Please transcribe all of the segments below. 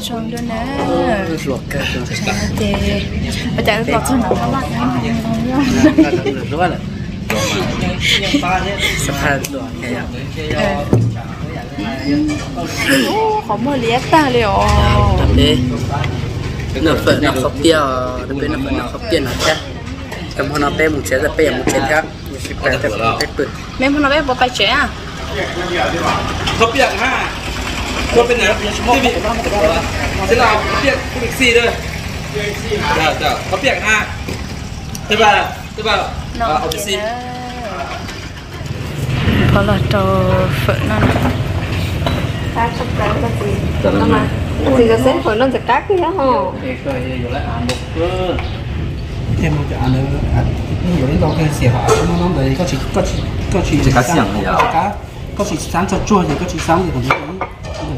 trong đó nè luộc cái chả thì bây giờ lọt cho nó lọt rất là sắp hai luộc cái có một liếc ta liệu đấy nó phải nó không tiêu nó phải nó phải nó không tiêu nó chắc em hôm nay một chế là bé một chế khác bé sẽ bé tuổi mấy hôm nay bé bỏ chế à เขาเปียกห้า คนเป็นไหนที่มีเสร็จแล้วเขาเปียกผู้บิ๊กซีด้วยจ้าจ้าเขาเปียกห้าใช่ป่ะใช่ป่ะเอาบิ๊กซีก็เราจะฝึกนั่นการสักการก็สิจบแล้วมั้ยสิจะเส้นฝนนั่นจะกักที่ฮะฮะเอกก็อยู่แล้วอ่านบุกเกอร์เทมจะอ่านเลยอ่านนี่อยู่ในตอนเป็นเสียหายน้องๆเลยก็ชีก็ชีก็ชีจะกักเสียงเลยอ่ะก็ชีสามจะช่วยก็ชีสามจะผม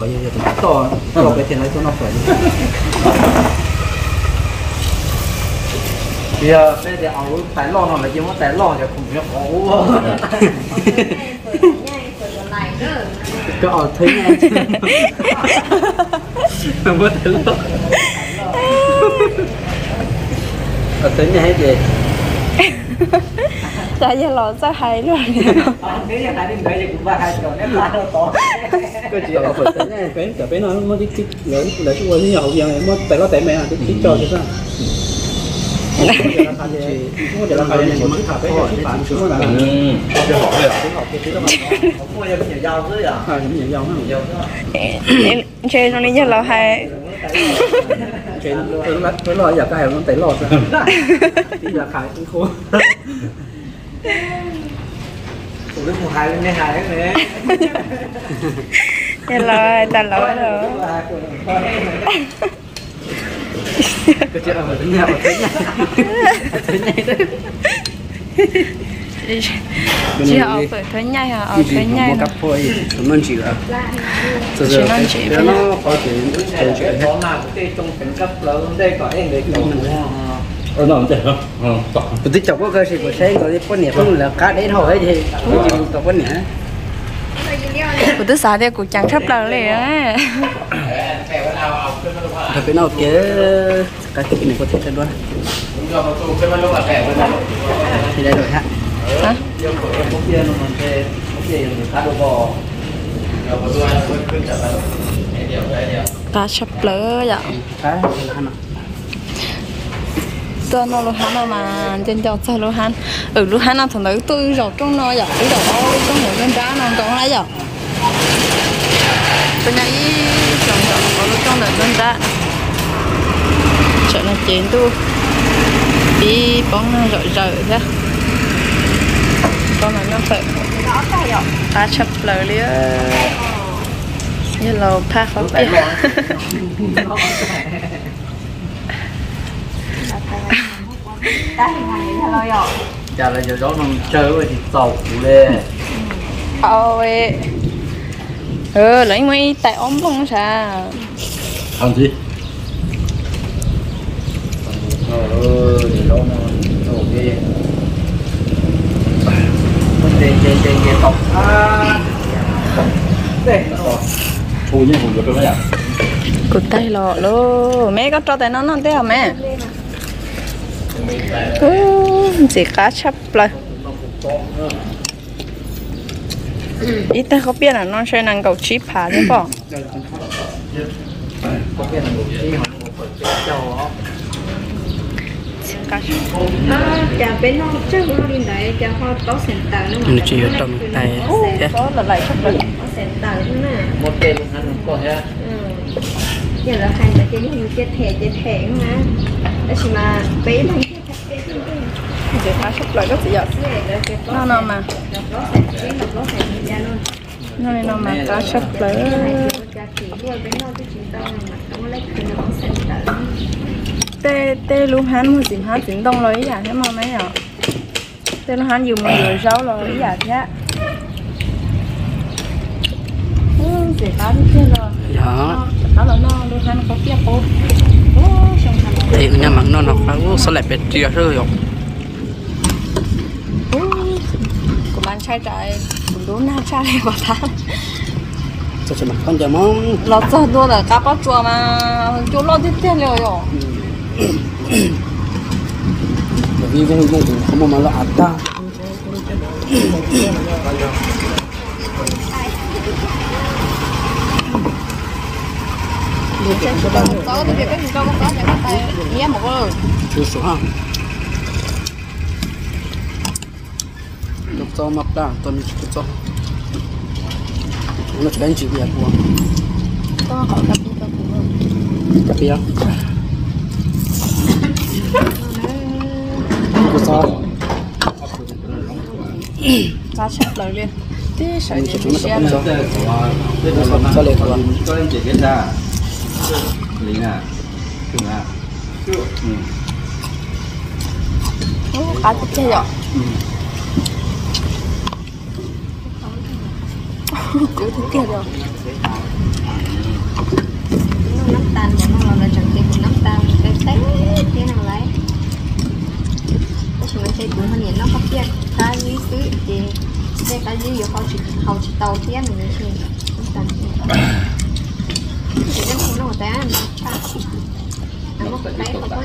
Cái cái bé nó mới đi. Đi lấy lấy cái quần nhiều giờ này mới tại nó tại mẹ à, đi cho chứ sao? Không có giờ là khai gì, không có giờ là khai gì, mới khai bé cái bạn xuống là ừ. Cái đây à không mua cho cái nhiều dầu nữa à à những gì dâu nó dầu nữa chơi nó đi giờ là hay nó nó lo giờ cái nó tại lo sao? Bây giờ khai cũng khô Ủa đứng một hai lên đây hai cái này giờ là ta lỗi rồi. cái chuyện ở nhà thấy nhà đấy. Chị họ phở thấy nhai à ở thấy nhai nó cảm ơn chị ạ. Từ Chị giờ nó có chuyện chuyện hết. có nào cái trong phần cấp lớn đây có em để cùng ờ nó chạy không ờ tôi tích chọc có cơ sĩ của xe có cái con nhẹ không? Là cá đến thôi thì cái gì có con nhẹ của tôi xả thì cũng chẳng thấp lần liền á. Thật cái nào kia cái cái này có thể thay đổi thì đây rồi hả? Kia kia mình khá đồ bò ta sắp lỡ vậy là nó lúc hắn mà trên cho sao lúc hắn ừ lúc hắn nó thằng nữ tôi rồi trong nó vậy cái đầu trong một bên trái nó trong lấy vậy tôi nhảy chồng chồng có lúc trong này bên trái. Sợ là chuyện tôi đi bóng nó rọi rọi thế con này nó phải ta chập lời lia như là pa khó bia chả là giờ đó nó chơi với thì sầu lên ôi. Ừ lấy mấy tại ốm bông sao. Ăn gì? Tóc. À. Tay lọ lô. Mẹ có cho tay nó nó thế hả mẹ chỉ cá chắp lại ít ta có biết là nó sẽ năng cầu chip phá chứ bỏ là một cái một cái đó chả bên nó chắc nó đi đấy chả họ có sền tờ nó mà. Chỉ ở trong tay. có là lại rồi có sền tờ nữa nè. Một cây luôn ăn có ha ừ giờ là hai cái chơi như chơi thẻ chơi thẻ mà. Đó chỉ mà bé này chơi chơi lại rất là giỏi nó nó mà nó nó nó này nó mà nó tao nó lấy nó sền tờ tê tê luôn hắn mua gì hắn chính đông lấy giả thế mà mấy à? Tê luôn hắn dùng mà nhiều rau rồi giả thế ừ sẽ cá đi chơi rồi đó đó là nó luôn hắn có kia cô ô xong thành đây nhà mặn nó nó phải có lại bệt chia rồi rồi sai trái đúng đúng nào sai này bảo ta cho cho mà con giờ mong? Lọt cho tôi là cá bao chua mà chú lọt tiếp tiền rồi rồi đi cũng cũng không mà lọt ta. Hãy subscribe cho kênh Ghiền Mì Gõ Để không bỏ lỡ những video hấp dẫn lúc cho mập ra tôi mình chú cho nó chuyển chỉ việc của có hỏi gặp đi con cũng cái bia cái sao. Cá sấu lại liền thế mình chúng đi nó xem cho cho cho lên còn có lên chỉ biết ra. Lính à thường à ừ. Ô, cá thích chơi rồi cứ thích kia rồi nắm tan của nó là chẳng tiền của nắm tan cái té thế nào lấy chỉ mình thấy cũng hơn nhìn nó có cái gì cứ thì cái cái gì họ chỉ họ chỉ tàu thiên mình thì nắm tan thì cái nó nó té ta nó có cái không có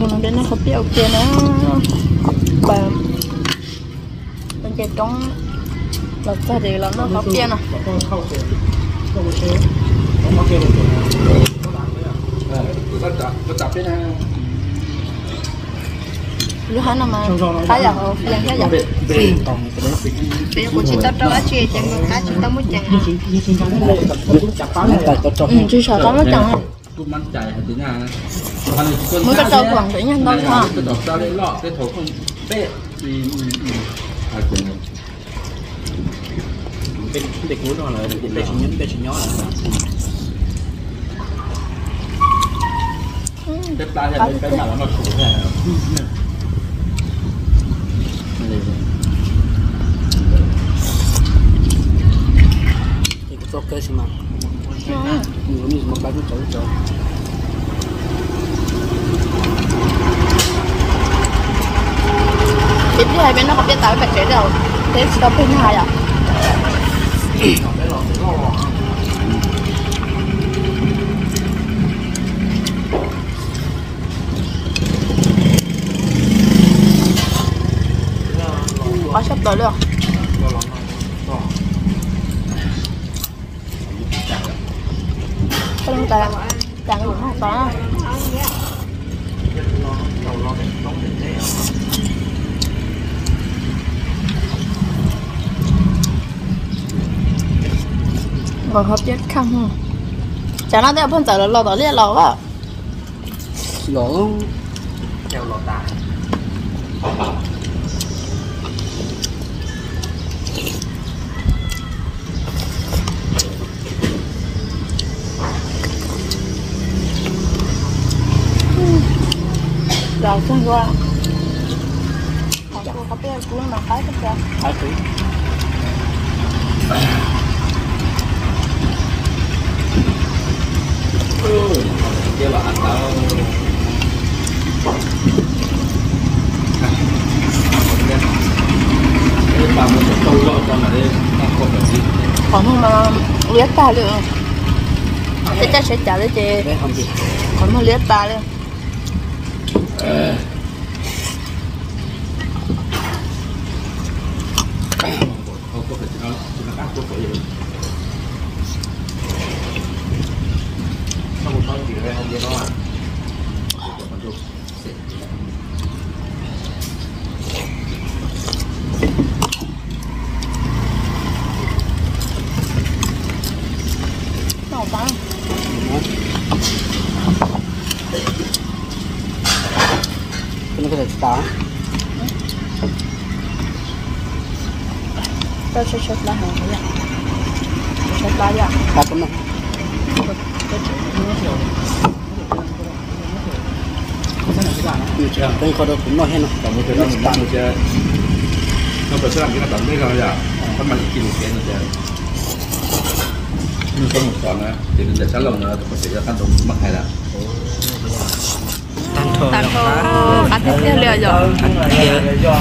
Bữa nó đến nó không ok nó cái trong là ta để là nó nó tiền à lúc hắn mà ta giờ họ phiền thế giờ bây giờ cô chỉ tao cho á chị chẳng có cái chỉ tao muốn chẳng ừ chỉ sợ tao muốn chẳng mới bắt đầu quảng đấy nhanh đâu hả? Ừ. cái cái cuối nó là cái cái nhím cái nhó là đất ba là cái mà nó sủi này cái cái gì mà nhiều như một cái chỗ chỗ tiếp theo bên nó không biết tao phải chế đâu thế stop bên hai à? Có sắp tới được. Cái lông tàn Tàn cái bụng không? có còn hấp khăn không? Chả nó đeo phân tử là lò tỏ liệt lò á lỗ theo lọt tà rồi xong qua. Còn chua có biết cuối mà cái tất cả hai thứ kia là ăn tao cái bà một câu gọi con là đây đang có cái còn không mà liếc ta luôn thế chắc sẽ trả lấy chị. Bé không mà liệt ta luôn không có phải nó nó ăn có phải gì không có chỉ về không biết nó à Nó có thể tá lá hàng cái gì Chốt lá gì đây có được cũng nói hết rồi còn một cái nó tạm một nó phải làm cái nó tạm đấy rồi à nó cái nó sẽ nó có một con á thì mình để sát lòng nữa có thể ra tan đồng mặc hay là tan thở tan khô ăn tiếp theo lừa rồi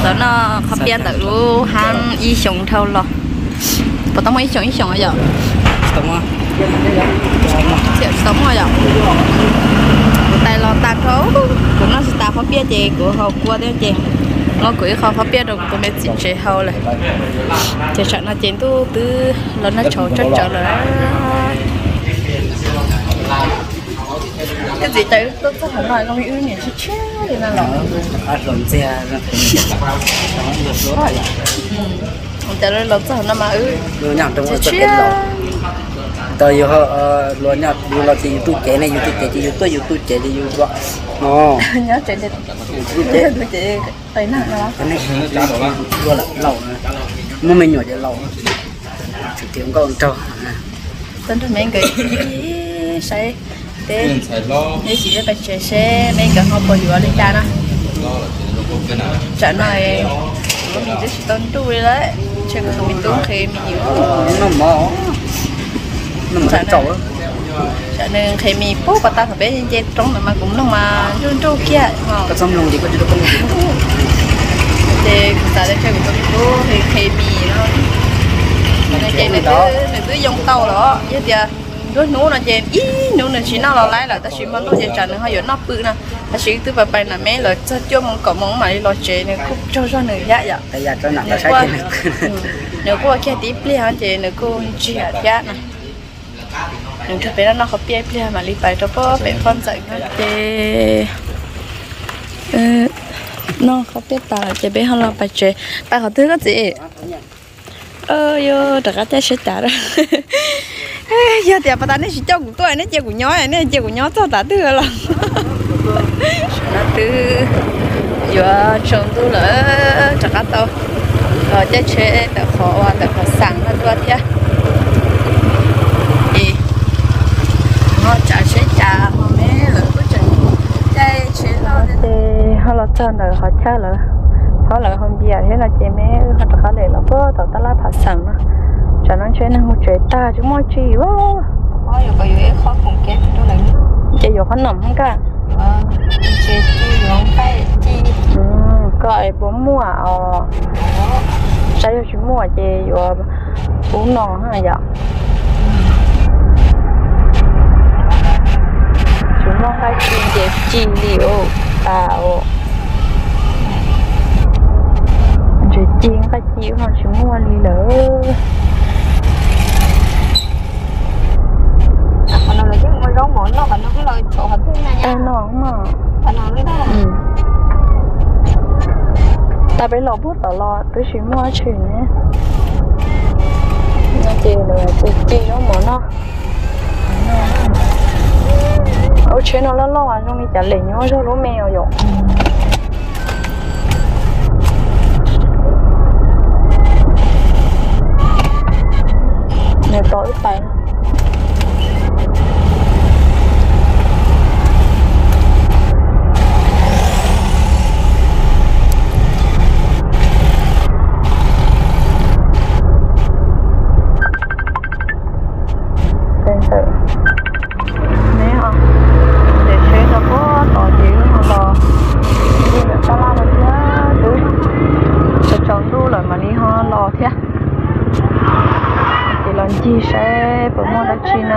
Đó nó khắp bia tự lu Han y sống thâu lo, Bộ tông y sống y sống rồi, giờ đúng không Chịu sống ở giờ Tại lò tàn khô Cũng nó tàn khắp bia chì Của hầu cua đấy chì Nó cưới khó khắp bia được Cũng mẹ chỉ chế hầu này. Chỉ sợ nó chén tu Tư Nó nó trổ trách trở lại cái gì tới tôi tôi không nói con yêu nhỉ chứ chứ thì là à rồi xe nó rồi cho nên là tôi nó mà ư? Rồi nhảm trong cái tôi yêu họ rồi nhảm yêu là thì youtube chế này youtube chế thì youtube youtube chế thì youtube nó nhớ chuyện thì chế tôi chị tới nào đó. Cái này vừa là lẩu mà mình nhỏ cho lẩu. Thực tiễn có con trâu tên tôi mấy cái sẽ thế mình nếu chỉ phải chơi xe mấy cái họ bỏ vừa lên thì cái nào? Trả này mình chỉ tôn tu đấy. Chứ không mình tôn khi mình nhiều nó mỏ mỏ trâu á. Cho nên khi mình bố bà ta phải bé trên trong mà cũng nó mà run run kia có xong luôn thì có chút không được thì chúng ta đã chơi của tôi thì khi mình nó nó chạy này cứ này cứ dòng tàu đó. Chứ giờ đôi nú nó chạy ý nú nó chỉ nó là lái là ta chỉ muốn nó chạy trả nó hơi nó bự nè. Ta chỉ từ vào bài là mấy là cho cho mong cậu mong mà đi lo chạy này cũng cho cho người dạ dạ. Cái giá cho nặng là sai tiền. Nếu qua kia ple hắn chạy nếu cô chỉ hạt dạ nè nếu thực tế nó không ple ple mà đi bài cho bố bé con dạy nó chạy nó không biết ta chạy bé hơn là bài chạy ta không thứ cái gì? Ơ yo đã cái sẽ trả rồi. Giờ thì bà ta nói chỉ cho của tôi nó chơi của này nó chơi của nhỏ cho ta đưa là nó từ giờ trồng tu lỡ cái tao rồi chơi chơi để khó để khó sáng nó đưa thế thì nó trả sẽ trả họ mẹ lỡ có chuyện chơi chơi lo thì họ lo chân rồi họ chơi 我这些家伙没了，不整，在吃老的。对，好了，真的好吃了，好了，后面现在姐妹好多好累了，不到得拉爬山了，这两天呢我觉得就没去哦。我有个月考公检都能。这有可能噶？啊，这就用白鸡。嗯，个不 mua 哦。哦。再要去 mua 这有不弄哈呀？が死んで真理をあを就金和鸡放去茉莉了。còn nó là cái ngồi rau ngồi nó còn nó cái lời chỗ hạt thế này nha. nó không mà. còn nó cái đó. Ừ. Ta bây lò bút ở lò, bây chỉ mua chuyện nhé. Nó chỉ là chỉ chỉ nó mỏ nó. Nó ở trên nó lo lo à trong đi chả lệ nhó cho lúa mèo rồi nè tối tay tên tự nè hả để chơi nó có tỏ gì mà lò đi là ta la mà thế thứ cho chọn đu rồi mà đi ho lò thế thì lần chi sẽ bữa mua đã chi nữa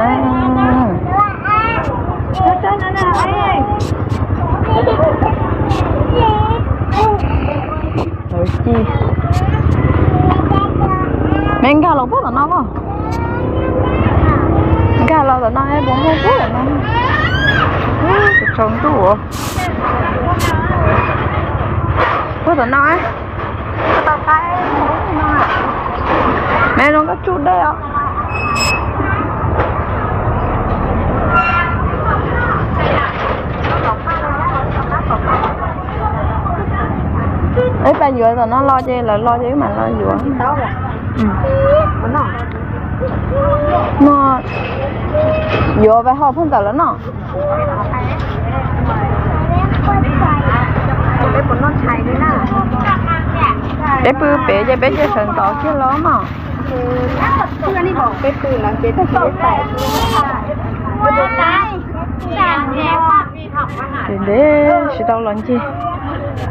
rồi chi mình gà lộc bút là nó không gà lộc là nó hay bố mua bút là nó trống đủ có thể nói mẹ nó có chút đây ạ ấy bà vừa rồi nó lo cho là lo cho mà lo vừa. Ừ. nó nọ về hộp phân tờ là nó. Cái bọn bé bự bé cho bé cho sần tỏ chứ lo mà cứ cái này bỏ cái từ là cái từ cái tài thì để chỉ tao lần chi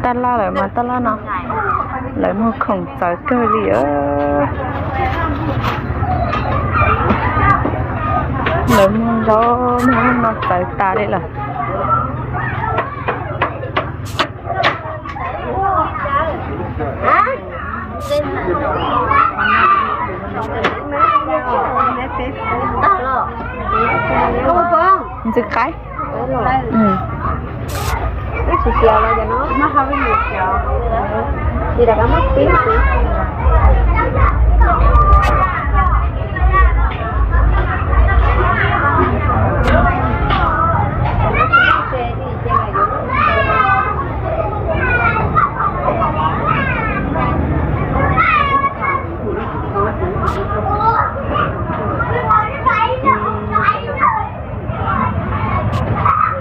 ta la lại mà ta la nó lại mà không tới cơ gì á lại mà đó mà nó tới ta đây là không con. Mình cái ừ nó chỉ chiều là cho nó nó không có nhiều chiều thì là nó mất tiếng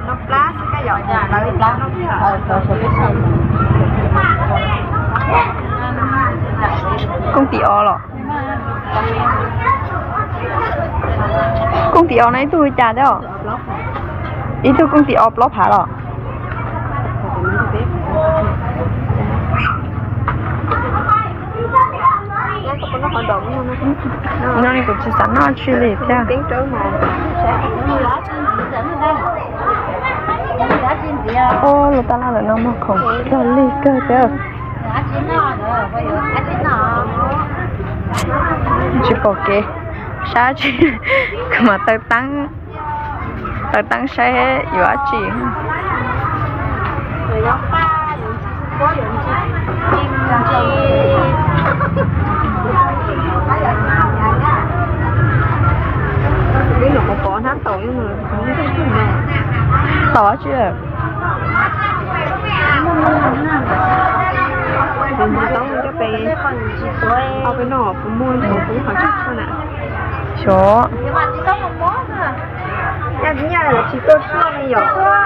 nó plá cái giỏ nhà nó plá nó ờ ờ ờ cái sân công ty o rồi công ty o này tôi đó ý tôi hả rồi nó này cũng chỉ sẵn nó chưa lì theo tiếng trớ mà ô là ta là nó mà không cho lì cơ chứ chỉ có cái sao chứ mà tôi tăng ở tăng xe gió chị biết được một con hát tội người tỏ chưa? Mình muốn tao cái bé ao cái nọ cũng mua cũng phải chắc cho nè chó nhà là chỉ có chưa này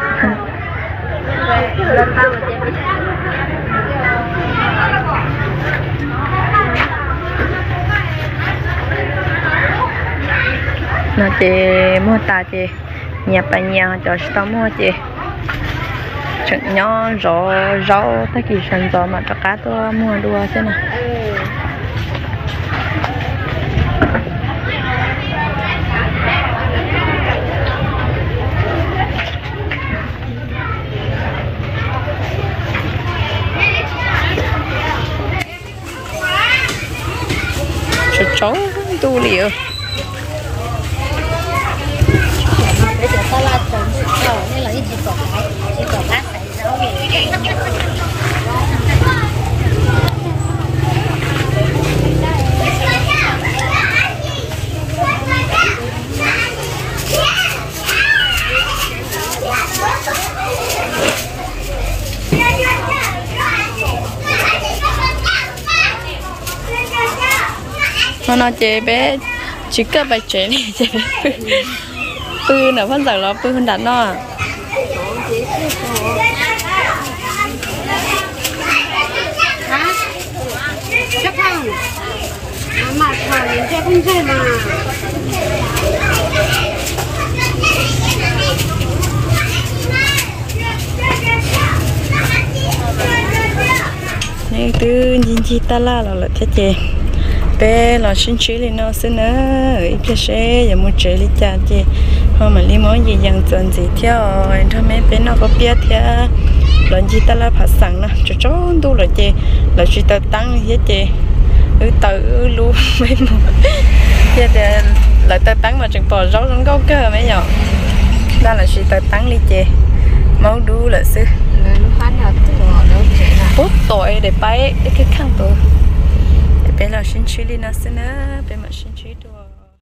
nó chị mua ta chị nhà bà nhà cho tao mua chị chuyện nhỏ rõ rõ ta kỳ sản gió mà cho cá tôi mua đua thế này cho cháu tu liệu bây giờ ta la trồng đầu nên là ít chỉ cỏ cái chỉ cỏ bát phải rau nó chế bé chỉ cơ bài chế này chế bé pư nó phân rằng nó pư hơn đắn nó à hả chắc không mà thằng sẽ không chơi mà nhưng từ nhìn chị ta la là là thế chế bé là sinh trí lên nó xin nữa ít cái xe giờ muốn chơi đi cha chế hôm mà đi món gì dần dần gì theo anh thằng mấy bé nó có biết theo lần chi ta la phát sáng nè cho cho đủ rồi chế là chỉ tao tăng hết chế ừ tự luôn mấy mù giờ thì lại tao tăng mà chừng bỏ rau trong gấu cơ mấy nhỏ. Đó là chỉ tao tăng đi chế máu đủ là sư. Là là bút tội để bay cái khăn tôi để bé xin chili đi nó xin á bé mà xin chú